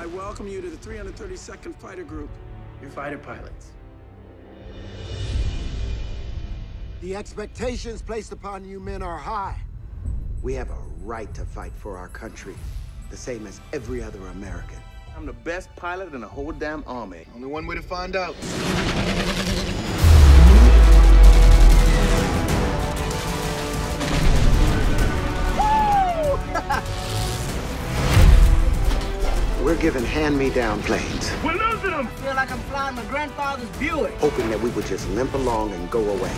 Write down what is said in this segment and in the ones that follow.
I welcome you to the 332nd Fighter Group. You're fighter pilots. The expectations placed upon you men are high. We have a right to fight for our country, the same as every other American. I'm the best pilot in the whole damn army. Only one way to find out. We're given hand-me-down planes, We're losing them! feel like I'm flying my grandfather's Buick. hoping that we would just limp along and go away.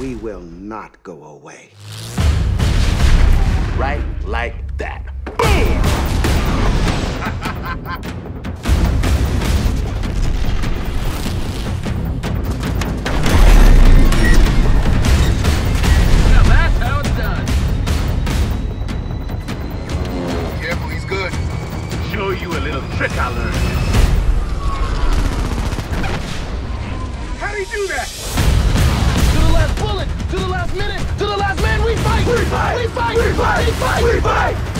We will not go away. Show you a little trick I learned. How do you do that? To the last bullet, to the last minute, to the last man, we fight! We fight! We fight! We fight! We fight! We fight!